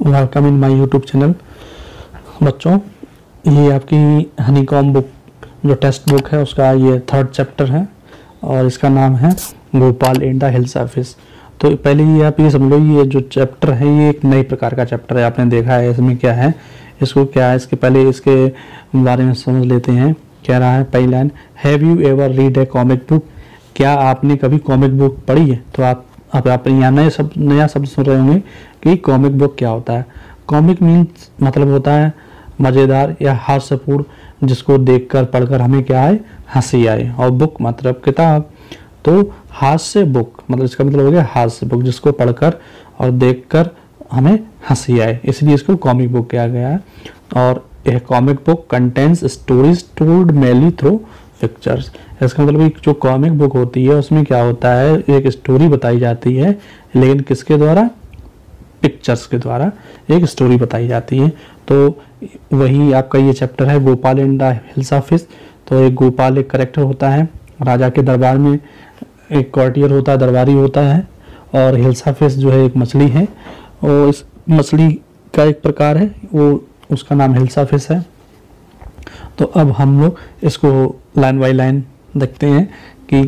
Welcome in my YouTube channel बच्चों, ये आपकी हनी कॉम बुक जो टेक्स्ट बुक है, उसका ये थर्ड चैप्टर है और इसका नाम है भोपाल द हिल्स ऑफ़िस तो पहले ये आप ये समझ, ये जो चैप्टर है, ये एक नई प्रकार का चैप्टर है। आपने देखा है, इसमें क्या है, इसको क्या है, इसके पहले इसके बारे में समझ लेते हैं। कह रहा है पहली line have you ever read a comic book क्या आपने कभी कॉमिक बुक पढ़ी है? तो आप अब आप यहाँ नए शब्द नया शब्द सुन रहे होंगे कि कॉमिक बुक क्या होता है? कॉमिक मीन्स मतलब होता है मज़ेदार या हास्यपूर्ण, जिसको देखकर, पढ़कर हमें क्या आए? हँसी आए। और बुक मतलब किताब। तो हास्य बुक मतलब इसका मतलब हो गया हास्य बुक जिसको पढ़कर और देखकर हमें हँसी आए। इसलिए इसको कॉमिक बुक किया गया है। और यह comic book contains stories told mainly through pictures इसका मतलब एक जो कॉमिक बुक होती है, उसमें क्या होता है? एक स्टोरी बताई जाती है, लेकिन किसके द्वारा? पिक्चर्स के द्वारा एक स्टोरी बताई जाती है। तो वही आपका ये चैप्टर है Gopal and the hilsa fish तो एक गोपाल एक करेक्टर होता है, राजा के दरबार में एक कॉर्टियर होता है, दरबारी होता है, और हिल्सा ऑफ़िस जो है एक मछली है। और इस मछली का एक प्रकार है, वो उसका नाम हिल्सा ऑफ़िस है। तो अब हम लोग इसको लाइन बाई लाइन देखते हैं कि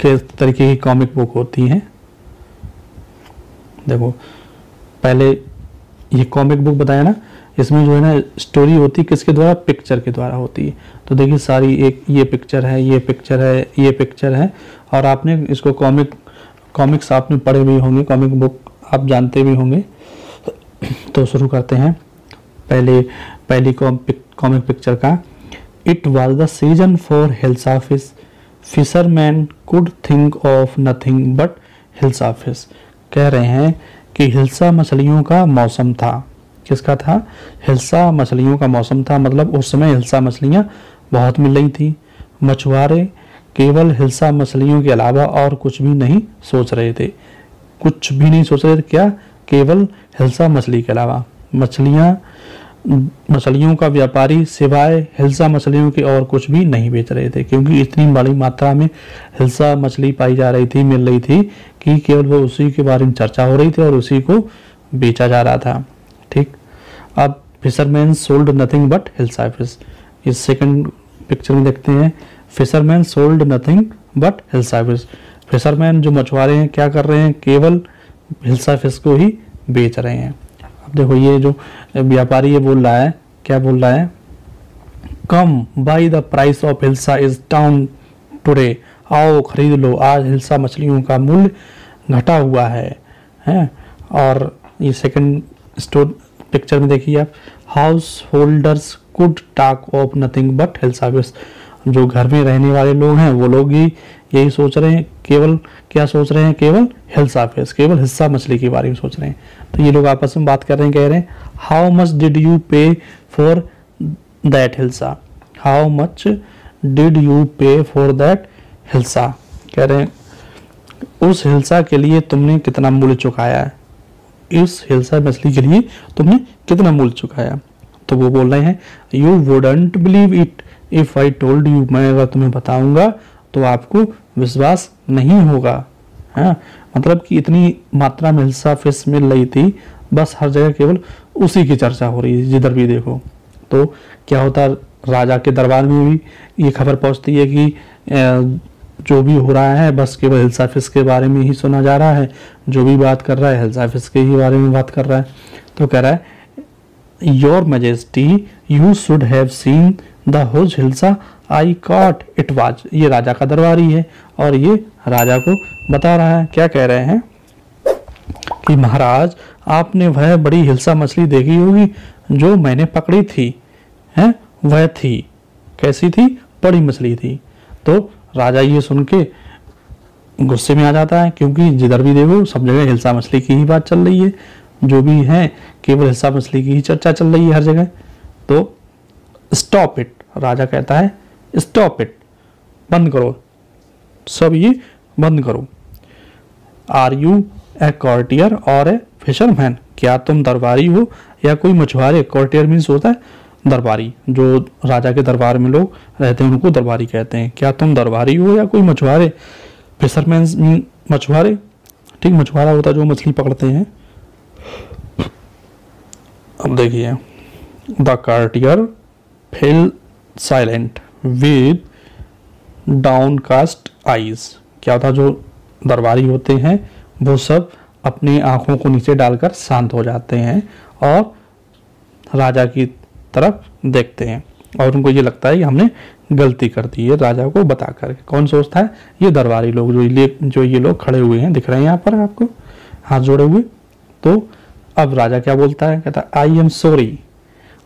किस तरीके की कॉमिक बुक होती हैं। देखो, पहले ये कॉमिक बुक बताया ना, इसमें जो है ना स्टोरी होती किसके द्वारा? पिक्चर के द्वारा होती है। तो देखिए सारी एक ये पिक्चर है, ये पिक्चर है, ये पिक्चर है और आपने इसको कॉमिक कॉमिक्स आपने पढ़े भी होंगे कॉमिक बुक आप जानते भी होंगे। तो शुरू करते हैं। पहले, पहली कॉमिक पिक्चर का। It was the season for hilsa fish fisherman could think of nothing but hilsa fish कह रहे हैं कि हिल्सा मछलियों का मौसम था। किसका था? हिल्सा मछलियों का मौसम था। मतलब उस समय हिल्सा मछलियाँ बहुत मिल रही थी। मछुआरे केवल हिल्सा मछलियों के अलावा और कुछ भी नहीं सोच रहे थे। कुछ भी नहीं सोच रहे थे। क्या? केवल हिल्सा मछली के अलावा। मछलियाँ मछलियों का व्यापारी सिवाय हिल्सा मछलियों के और कुछ भी नहीं बेच रहे थे, क्योंकि इतनी बड़ी मात्रा में हिल्सा मछली पाई जा रही थी, मिल रही थी कि केवल वो उसी के बारे में चर्चा हो रही थी और उसी को बेचा जा रहा था। ठीक? अब fisherman sold nothing but hilsa fish इस सेकंड पिक्चर में देखते हैं। Fisherman sold nothing but hilsa fish fisherman जो मछुआरे हैं, क्या कर रहे हैं? केवल हिल्सा फ़िश को ही बेच रहे हैं। देखो ये जो व्यापारी ये बोल रहा है, क्या बोल रहा है? Come buy the price of hilsa is down today आओ, खरीद लो। आज हिल्सा मछलियों का मूल्य घटा हुआ है। हैं? और ये सेकंड स्टोर पिक्चर में देखिए आप householders could talk of nothing but service जो घर में रहने वाले लोग हैं, वो लोग ही यही सोच रहे हैं, केवल क्या सोच रहे हैं? केवल हेल्थ ऑफ़िस केवल हिस्सा मछली के बारे में सोच रहे हैं। तो ये लोग आपस में बात कर रहे हैं, कह रहे हैं how much did you pay for that hilsa how much did you pay for that hilsa कह रहे हैं, उस हिल्सा के लिए तुमने कितना मूल्य चुकाया है? इस हिल्सा मछली के लिए तुमने कितना मूल्य चुकाया तो वो बोल रहे हैं you wouldn't believe it if I told you मैं अगर तुम्हें बताऊँगा तो आपको विश्वास नहीं होगा। है? हाँ? मतलब कि इतनी मात्रा में हिल्सा फ़िश मिल रही थी, बस हर जगह केवल उसी की चर्चा हो रही है, जिधर भी देखो। तो क्या होता, राजा के दरबार में भी ये खबर पहुँचती है कि जो भी हो रहा है, बस केवल हिल्स ऑफ़िस के बारे में ही सुना जा रहा है। जो भी बात कर रहा है, हिल्सा ऑफ़िस के ही बारे में बात कर रहा है। तो कह रहा है your majesty you should have seen the huge hilsa, I caught it was. ये राजा का दरबारी है और ये राजा को बता रहा है। क्या कह रहे हैं? कि महाराज, आपने वह बड़ी हिलसा मछली देखी होगी जो मैंने पकड़ी थी, हैं? वह थी। कैसी थी? बड़ी मछली थी। तो राजा ये सुन के गुस्से में आ जाता है, क्योंकि जिधर भी देखो, सब जगह हिलसा मछली की ही बात चल रही है। जो भी है, केवल हिलसा मछली की ही चर्चा चल रही है हर जगह। तो स्टॉप इट, राजा कहता है, स्टॉप इट, बंद करो, सब ये बंद करो। आर यू ए कॉर्टियर और ए फिशरमैन? क्या तुम दरबारी हो या कोई मछुआरे? कॉर्टियर मीन्स होता है दरबारी, जो राजा के दरबार में लोग रहते हैं, उनको दरबारी कहते हैं। क्या तुम दरबारी हो या कोई मछुआरे? फिशरमैन मीन मछुआरे। ठीक, मछुआरा होता है जो मछली पकड़ते हैं। अब देखिए, the courtier fell silent with downcast eyes. क्या था जो दरबारी होते हैं, वो सब अपनी आँखों को नीचे डालकर शांत हो जाते हैं और राजा की तरफ़ देखते हैं। और उनको ये लगता है कि हमने गलती कर दी है, राजा को बता कर। कौन सोचता है? ये दरबारी लोग जो ये जो ये लोग खड़े हुए हैं, दिख रहे हैं यहाँ पर आपको, हाथ जोड़े हुए। तो अब राजा क्या बोलता है? कहता I am sorry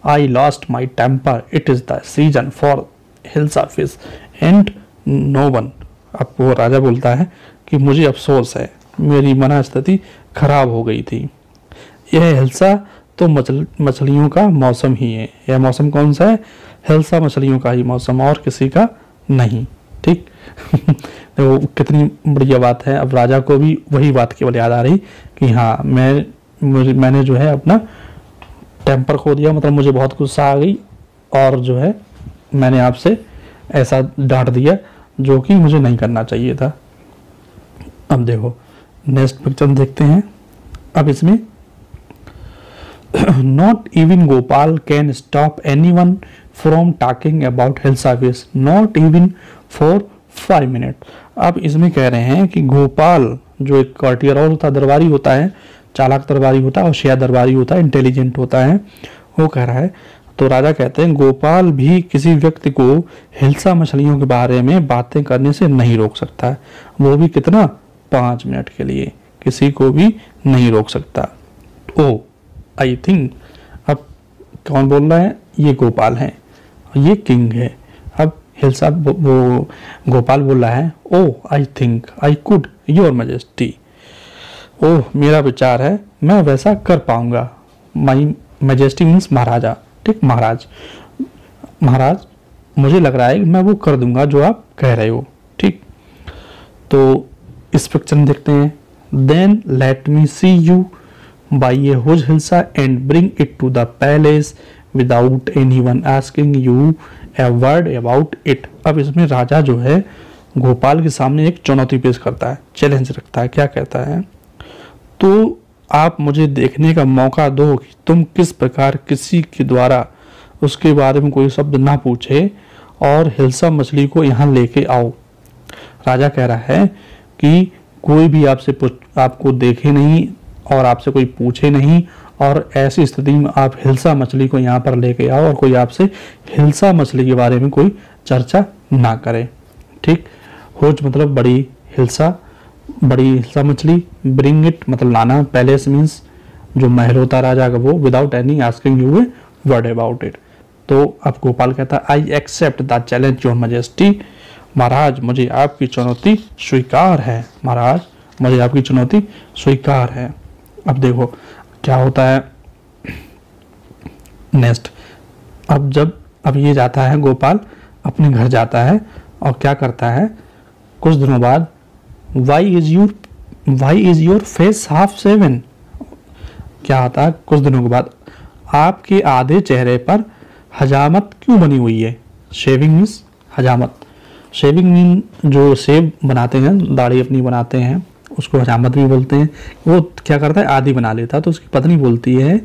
I lost my temper it is the season for hilsa fish and no one अब वो राजा बोलता है कि मुझे अफसोस है। मेरी मना स्थिति खराब हो गई थी। यह हिल्सा तो मछल मछलियों का मौसम ही है। यह मौसम कौन सा है? हिलसा मछलियों का ही मौसम, और किसी का नहीं। ठीक? देखो, कितनी बढ़िया बात है। अब राजा को भी वही बात केवल याद आ रही कि हाँ मैं मैंने जो है अपना टेम्पर खो दिया मतलब मुझे बहुत गुस्सा आ गई और जो है, मैंने आपसे ऐसा डांट दिया जो कि मुझे नहीं करना चाहिए था। अब देखो नेक्स्ट पिक्चर देखते हैं। अब इसमें not even Gopal can stop any one from talking about health service not even for five minute अब इसमें कह रहे हैं कि गोपाल जो एक कॉर्टियर और होता, दरबारी होता है चालाक दरबारी होता है और शेयर दरबारी होता है इंटेलिजेंट होता है, वो कह रहा है। तो राजा कहते हैं, गोपाल भी किसी व्यक्ति को हिलसा मछलियों के बारे में बातें करने से नहीं रोक सकता है। वो भी कितना? पाँच मिनट के लिए। किसी को भी नहीं रोक सकता। ओ आई थिंक अब कौन बोल रहा है? ये गोपाल है। ये किंग है। अब हिलसा, वो गोपाल बोल रहा है, ओ I think I could your majesty oh, मेरा विचार है, मैं वैसा कर पाऊँगा। माई मजेस्टी मीन्स महाराजा। ठीक, महाराज। महाराज, मुझे लग रहा है मैं वो कर दूँगा जो आप कह रहे हो। ठीक। तो इस पिक्चर में देखते हैं। Then let me see you buy a huge hilsa and bring it to the palace without any one asking you a word about it अब इसमें राजा जो है, गोपाल के सामने एक चुनौती पेश करता है चैलेंज रखता है। क्या कहता है? तो आप मुझे देखने का मौका दो कि तुम किस प्रकार किसी के द्वारा उसके बारे में कोई शब्द ना पूछे और हिलसा मछली को यहाँ लेके आओ। राजा कह रहा है कि कोई भी आपसे आपको देखे नहीं और आपसे कोई पूछे नहीं और ऐसी स्थिति में आप हिलसा मछली को यहाँ पर लेके आओ और कोई आपसे हिलसा मछली के बारे में कोई चर्चा ना करे। ठीक? होच मतलब बड़ी हिल्सा बड़ी हिल्सा मछली ब्रिंग इट मतलब लाना पैलेस मीन्स जो महल होता राजा का वो without any asking you word about it तो अब गोपाल कहता है I accept the challenge your majesty महाराज, मुझे आपकी चुनौती स्वीकार है। महाराज, मुझे आपकी चुनौती स्वीकार है। अब देखो, क्या होता है? नेक्स्ट अब जब, अब ये जाता है गोपाल, अपने घर जाता है और क्या करता है? कुछ दिनों बाद why is your why is your face half shaven क्या है? कुछ दिनों के बाद। आपके आधे चेहरे पर हजामत क्यों बनी हुई है? शेविंग मीन्स हजामत। शेविंग मीन जो सेब बनाते हैं, दाढ़ी अपनी बनाते हैं, उसको हजामत भी बोलते हैं। वो क्या करता है? आधी बना लेता है। तो उसकी पत्नी बोलती है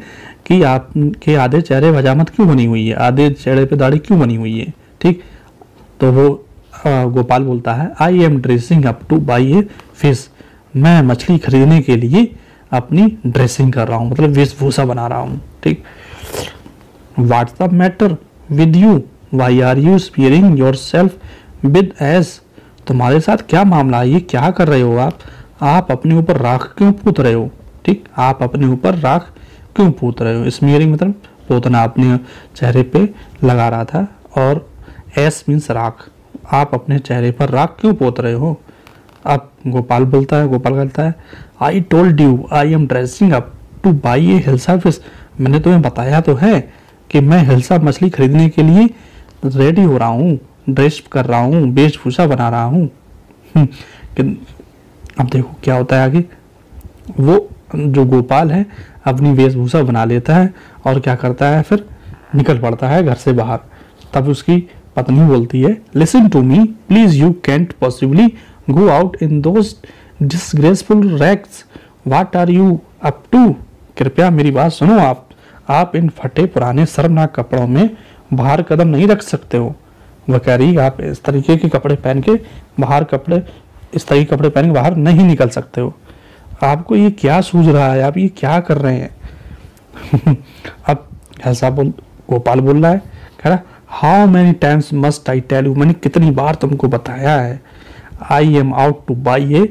कि आपके आधे चेहरे पर हजामत क्यों बनी हुई है? आधे चेहरे पे दाढ़ी क्यों बनी हुई है? ठीक? तो वो गोपाल बोलता है I am dressing up to buy a fish मैं मछली खरीदने के लिए अपनी ड्रेसिंग कर रहा हूँ मतलब वेशभूषा बना रहा हूँ, ठीक? What's up matter with you why are you sparing yourself with us तुम्हारे साथ क्या मामला है? ये क्या कर रहे हो आप? आप अपने ऊपर राख क्यों पूत रहे हो? ठीक? आप अपने ऊपर राख क्यों पूत रहे हो? स्मीयरिंग मतलब पोतना, अपने चेहरे पे लगा रहा था, और एस मीन्स राख। आप अपने चेहरे पर राख क्यों पोत रहे हो? अब गोपाल बोलता है गोपाल कहता है I told you I am dressing up to buy a hilsa fish मैंने तुम्हें बताया तो है कि मैं हिल्सा मछली खरीदने के लिए रेडी हो रहा हूँ ड्रेस कर रहा हूँ वेशभूषा बना रहा हूँ। हम्म, अब देखो क्या होता है आगे। वो जो गोपाल है अपनी वेशभूषा बना लेता है और क्या करता है फिर? निकल पड़ता है घर से बाहर। तब उसकी पत्नी बोलती है listen to me please you can't possibly go out in those disgraceful rags what are you up to कृपया मेरी बात सुनो आप। आप इन फटे पुराने शर्मनाक कपड़ों में बाहर कदम नहीं रख सकते हो। वह कह रही, आप इस तरीके के कपड़े पहन के बाहर कपड़े, इस तरीके कपड़े पहन के बाहर नहीं निकल सकते हो। आपको ये क्या सूझ रहा है? आप ये क्या कर रहे हैं? अब ऐसा बोल, गोपाल बोल रहा है कह रहा how many times must I tell you मैंने कितनी बार तुमको बताया है? I am out to buy a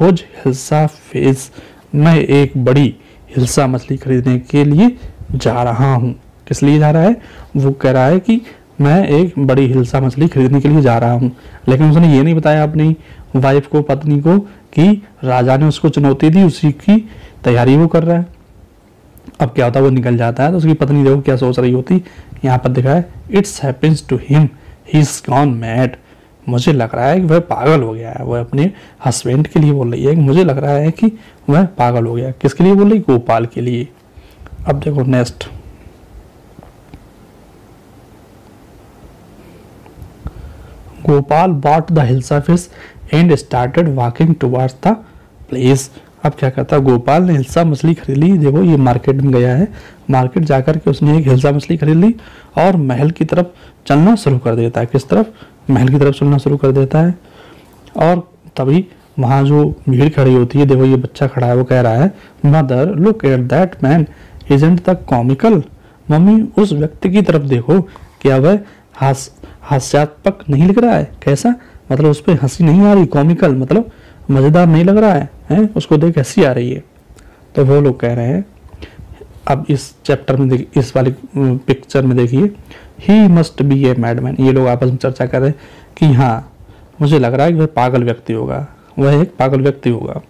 huge hilsa fish मैं एक बड़ी हिल्सा मछली खरीदने के लिए जा रहा हूँ। किस लिए जा रहा है? वो कह रहा है कि मैं एक बड़ी हिल्सा मछली खरीदने के लिए जा रहा हूँ। लेकिन उसने ये नहीं बताया अपनी वाइफ को, पत्नी को कि राजा ने उसको चुनौती दी, उसी की तैयारी वो कर रहा है। अब क्या होता है? वो निकल जाता है तो उसकी पत्नी देखो क्या सोच रही होती। यहाँ पर दिखा है it's happens to him he is gone mad मुझे लग रहा है कि वह पागल हो गया है। वह अपने हस्बैंड के लिए बोल रही है मुझे लग रहा है कि वह पागल हो गया। किसके लिए बोल रही गोपाल के लिए। अब देखो next Gopal bought the hilsa fish and started walking towards the place अब क्या करता गोपाल ने हिल्सा मछली खरीद ली। देखो, ये मार्केट में गया है। मार्केट जाकर के उसने एक हिल्सा मछली खरीद ली और महल की तरफ़ चलना शुरू कर देता है। किस तरफ़? महल की तरफ़ चलना शुरू कर देता है। और तभी वहाँ जो भीड़ खड़ी होती है, देखो, ये बच्चा खड़ा है, वो कह रहा है, mother look at that man isn't the comical mummy, उस व्यक्ति की तरफ़ देखो। क्या वह हास, हास्यात्मक नहीं लग रहा है? कैसा? मतलब उस पर हँसी नहीं आ रही? कॉमिकल मतलब मज़ेदार नहीं लग रहा है, हैं? उसको देख हँसी आ रही है। तो वो लोग कह रहे हैं, अब इस चैप्टर में देखिए, इस वाली पिक्चर में देखिए he must be a madman ये लोग आपस में चर्चा कर रहे हैं कि हाँ मुझे लग रहा है कि वह पागल व्यक्ति होगा। वह एक पागल व्यक्ति होगा।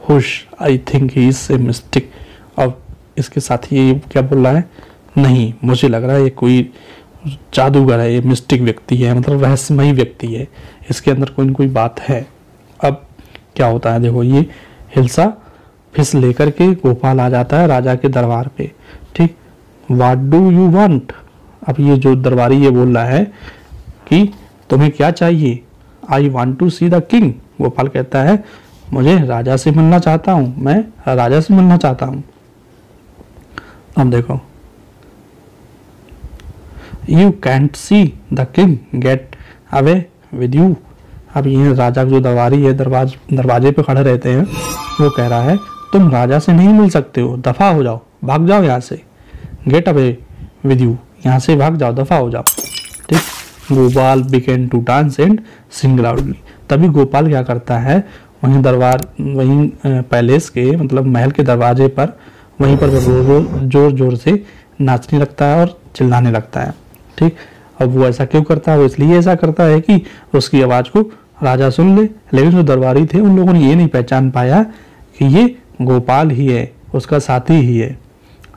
Hush I think he is a mystic अब इसके साथ ये क्या बोल रहा है? नहीं, मुझे लग रहा है ये कोई जादूगर है, ये मिस्टिक व्यक्ति है मतलब रहस्यमयी व्यक्ति है। इसके अंदर कोई न कोई बात है। अब क्या होता है? देखो, ये हिलसा फिस लेकर के गोपाल आ जाता है राजा के दरबार पे। ठीक? वाट डू यू वांट अब ये जो दरबारी ये बोल रहा है कि तुम्हें क्या चाहिए? I want to see the king Gopal कहता है, मुझे राजा से मिलना चाहता हूँ। मैं राजा से मिलना चाहता हूँ। अब देखो। You can't see the king get away with you अब ये राजा जो दरबारी है दरवाज दरवाजे पे खड़े रहते हैं, वो कह रहा है, तुम राजा से नहीं मिल सकते हो, दफ़ा हो जाओ, भाग जाओ यहाँ से। गेट अवे विद यू यहाँ से भाग जाओ, दफ़ा हो जाओ। ठीक? Gopal began to dance and sing loudly. तभी गोपाल क्या करता है, वहीं दरबार, वहीं पैलेस के मतलब महल के दरवाजे पर, वहीं पर ज़ोर ज़ोर से नाचने लगता है और चिल्लाने लगता है। ठीक? अब वो ऐसा क्यों करता है? वो इसलिए ऐसा करता है कि उसकी आवाज़ को राजा सुन ले, लेकिन जो दरबारी थे, उन लोगों ने ये नहीं पहचान पाया कि ये गोपाल ही है, उसका साथी ही है।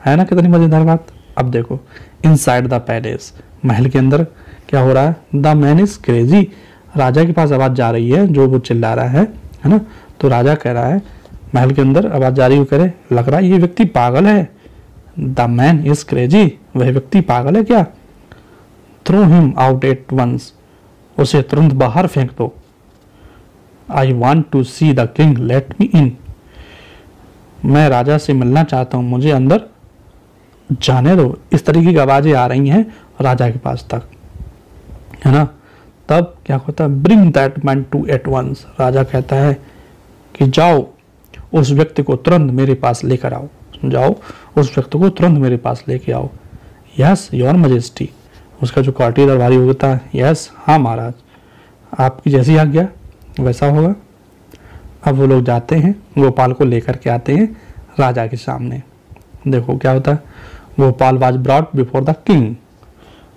है ना कितनी मज़ेदार बात? अब देखो इन साइड द पैलेस महल के अंदर क्या हो रहा है? द मैन इज़ क्रेजी राजा के पास आवाज़ जा रही है, जो वो चिल्ला रहा है है ना? तो राजा कह रहा है, महल के अंदर आवाज़ जा रही करे लग रहा है ये व्यक्ति पागल है। द मैन इज़ क्रेजी वह व्यक्ति पागल है क्या? Throw him out at once उसे तुरंत बाहर फेंक दो। I want to see the king let me in मैं राजा से मिलना चाहता हूँ। मुझे अंदर जाने दो। इस तरीके की आवाज़ें आ रही हैं राजा के पास तक। है ना? तब क्या होता है? Bring that man to at once राजा कहता है कि जाओ, उस व्यक्ति को तुरंत मेरे पास लेकर आओ। जाओ, उस व्यक्ति को तुरंत मेरे पास लेके आओ। यस योर मजेस्टी उसका जो क्वार्टी दरबारी होता है यस हाँ महाराज। आपकी जैसी आज्ञा। वैसा होगा अब वो लोग जाते हैं, गोपाल को लेकर के आते हैं राजा के सामने। देखो क्या होता है। Gopal was brought before the king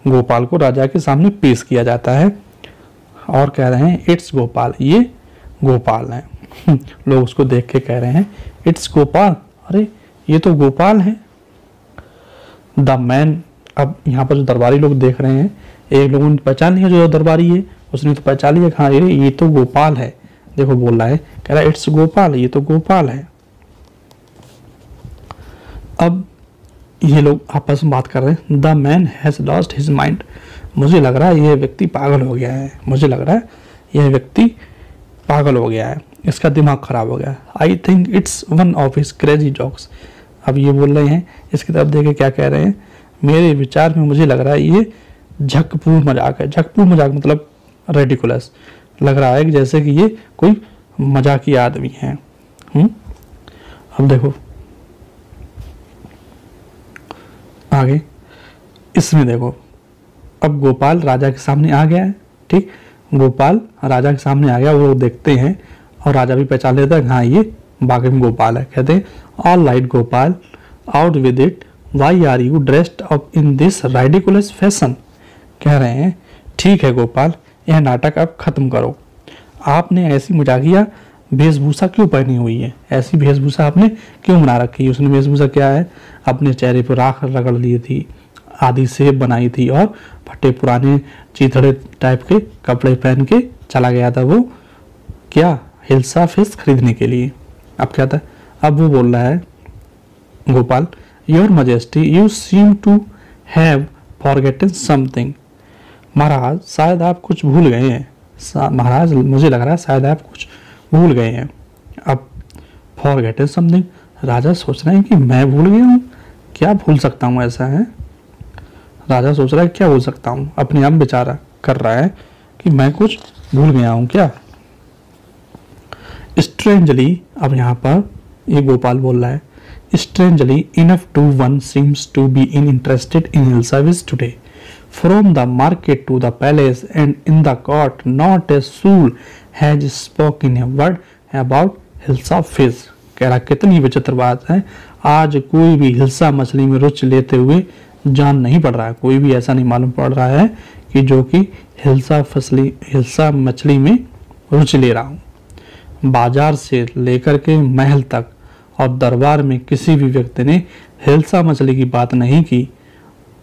Gopal को राजा के सामने पेश किया जाता है और कह रहे हैं इट्स गोपाल। ये गोपाल है। लोग उसको देख के कह रहे हैं इट्स गोपाल। अरे, ये तो गोपाल है। द मैन अब यहाँ पर जो दरबारी लोग देख रहे हैं, एक लोगों ने पहचान लिया जो दरबारी है। उसने तो पहचान लिया हाँ ये ये तो गोपाल है। देखो, बोल रहा है, कह रहा है, इट्स गोपाल, ये तो गोपाल है। अब ये लोग आपस में बात कर रहे हैं। The man has lost his mind. मुझे लग रहा है यह व्यक्ति पागल हो गया है। मुझे लग रहा है यह व्यक्ति पागल हो गया है। इसका दिमाग खराब हो गया I think it's one of his crazy jokes अब ये बोल रहे हैं, इसकी तरफ़ देखे क्या कह रहे हैं? मेरे विचार में मुझे लग रहा है ये झकपूर मज़ाक है। झकपूर मज़ाक मतलब रेडिकुलस लग रहा है कि जैसे कि ये कोई मजाकी आदमी है। हम्म? अब देखो। आगे। इसमें देखो। अब गोपाल राजा के सामने आ गया है, ठीक? गोपाल राजा के सामने आ गया, वो देखते हैं और राजा भी पहचान लेता है हाँ ये बाकी में गोपाल है, कहते हैं all right Gopal out with it why are you dressed up in this ridiculous fashion कह रहे हैं, ठीक है, गोपाल यह नाटक अब खत्म करो। आपने ऐसी मजाकिया वेशभूषा क्यों पहनी हुई है? ऐसी वेशभूषा आपने क्यों बना रखी है? उसने वेशभूषा क्या है? अपने चेहरे पर राख रगड़ ली थी आदि सेब बनाई थी और फटे पुराने चीथड़े टाइप के कपड़े पहन के चला गया था वो क्या हिल्सा फ़िश खरीदने के लिए। अब क्या था? अब वो बोल रहा है, Gopal your majesty you seem to have forgotten something महाराज, शायद आप कुछ भूल गए हैं। महाराज, मुझे लग रहा है शायद आप कुछ भूल गए हैं। अब फॉरगेटन समथिंग। राजा सोच रहे हैं कि मैं भूल गया हूँ। क्या भूल सकता हूँ ऐसा, है? राजा सोच रहा है क्या भूल सकता हूँ? अपने आप बेचारा कर रहा है कि मैं कुछ भूल गया हूँ क्या? स्ट्रेंजली अब यहाँ पर ये गोपाल बोल रहा है। Strangely enough to one seems to be in interested in hilsa service from the market to the palace and in the court not a soul has spoken a word about hilsa fish कह रहा, कितनी विचित्र बात है। आज कोई भी हिल्सा मछली में रुचि लेते हुए जान नहीं पड़ रहा है। कोई भी ऐसा नहीं मालूम पड़ रहा है कि जो कि हिल्सा फसली, हिल्सा मछली में रुचि ले रहा हूँ। बाज़ार से लेकर के महल तक और दरबार में किसी भी व्यक्ति ने हिल्सा मछली की बात नहीं की,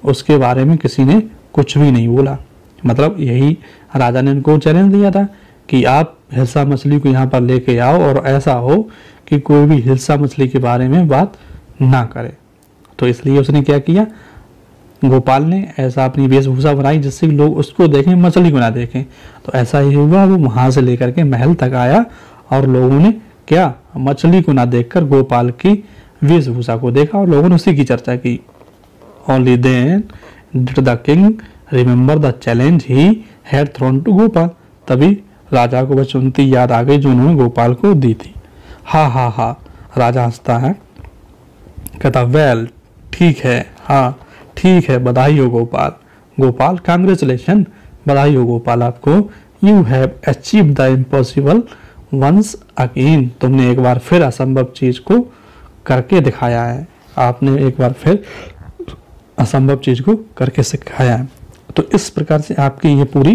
उसके बारे में किसी ने कुछ भी नहीं बोला। मतलब यही राजा ने उनको चैलेंज दिया था कि आप हिल्सा मछली को यहाँ पर लेके आओ और ऐसा हो कि कोई भी हिल्सा मछली के बारे में बात ना करे। तो इसलिए उसने क्या किया? गोपाल ने ऐसा अपनी वेशभूषा बनाई जिससे लोग उसको देखें, मछली को ना देखें। तो ऐसा ही हुआ, वो वहाँ से लेकर के महल तक आया और लोगों ने क्या? मछली को ना देखकर गोपाल की वेशभूषा को देखा और लोगों ने उसी की चर्चा की। Only then did the king remember the challenge he had thrown to Gopal तभी राजा को वह चुनती याद आ गई जो उन्होंने गोपाल को दी थी। हा हा हा, राजा हंसता है। कहता वेल ठीक है हाँ ठीक है, बधाई हो गोपाल। गोपाल कांग्रेचुलेशन बधाई हो गोपाल आपको। You have achieve the impossible once again तुमने एक बार फिर असंभव चीज़ को करके दिखाया है। आपने एक बार फिर असंभव चीज़ को करके सिखाया है। तो इस प्रकार से आपकी ये पूरी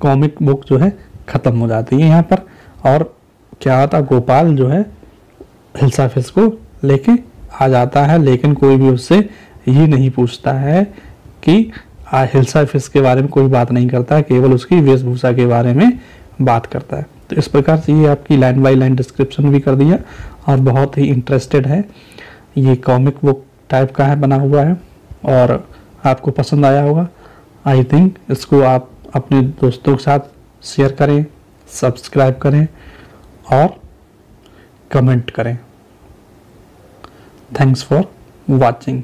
कॉमिक बुक जो है, ख़त्म हो जाती है यहाँ पर। और क्या होता गोपाल जो है, हिल्सा फिस को लेके आ जाता है, लेकिन कोई भी उससे ये नहीं पूछता है कि हिल्सा फिस के बारे में कोई बात नहीं करता, केवल उसकी वेशभूषा के बारे में बात करता है। तो इस प्रकार से ये आपकी लाइन बाई लाइन डिस्क्रिप्शन भी कर दिया और बहुत ही इंटरेस्टेड है ये कॉमिक बुक टाइप का है, बना हुआ है और आपको पसंद आया होगा। आई थिंक इसको आप अपने दोस्तों के साथ शेयर करें सब्सक्राइब करें और कमेंट करें। Thanks for watching